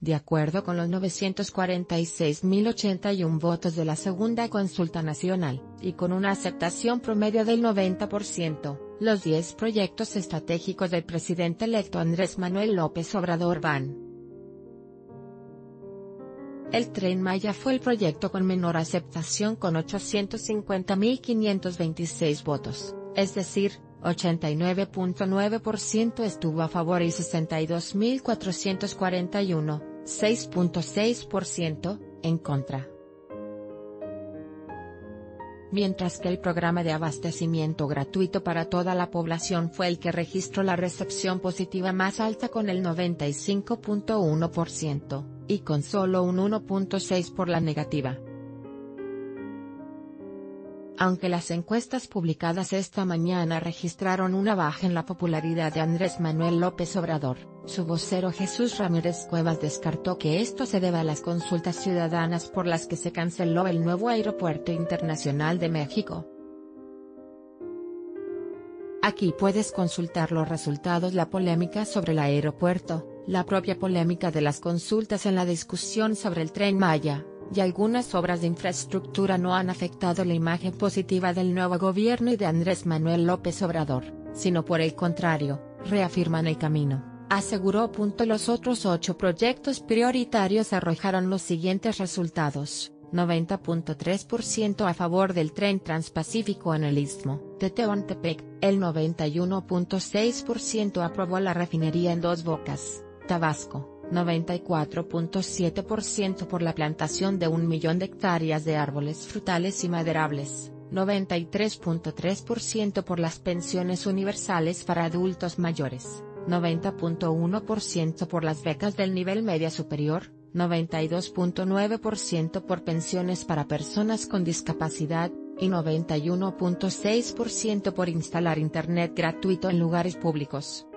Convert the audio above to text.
de acuerdo con los 946.081 votos de la segunda consulta nacional, y con una aceptación promedio del 90%, los 10 proyectos estratégicos del presidente electo Andrés Manuel López Obrador van. El Tren Maya fue el proyecto con menor aceptación con 850.526 votos, es decir, 89.9% estuvo a favor y 62.441, 6.6%, en contra. Mientras que el programa de abastecimiento gratuito para toda la población fue el que registró la recepción positiva más alta con el 95.1%, y con solo un 1.6 por la negativa. Aunque las encuestas publicadas esta mañana registraron una baja en la popularidad de Andrés Manuel López Obrador, su vocero Jesús Ramírez Cuevas descartó que esto se deba a las consultas ciudadanas por las que se canceló el nuevo Aeropuerto Internacional de México. Aquí puedes consultar los resultados la polémica sobre el aeropuerto, la propia polémica de las consultas en la discusión sobre el tren Maya, y algunas obras de infraestructura no han afectado la imagen positiva del nuevo gobierno y de Andrés Manuel López Obrador, sino por el contrario, reafirman el camino, aseguró. Los otros ocho proyectos prioritarios arrojaron los siguientes resultados. 90.3% a favor del tren transpacífico en el Istmo de Tehuantepec, el 91.6% aprobó la refinería en Dos Bocas, Tabasco, 94.7% por la plantación de un millón de hectáreas de árboles frutales y maderables, 93.3% por las pensiones universales para adultos mayores, 90.1% por las becas del nivel media superior, 92.9% por pensiones para personas con discapacidad, y 91.6% por instalar Internet gratuito en lugares públicos.